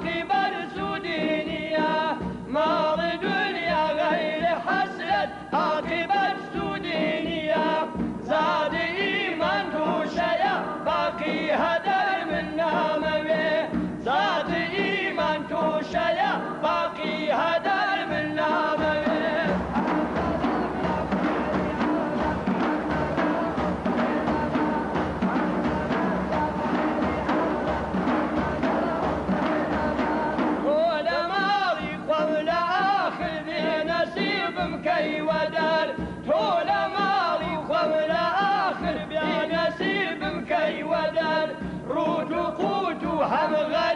Lucky بمكي ودار طول ماضي وخم آخر بيا نسيب مكي ودار. روت وقوت وهم غير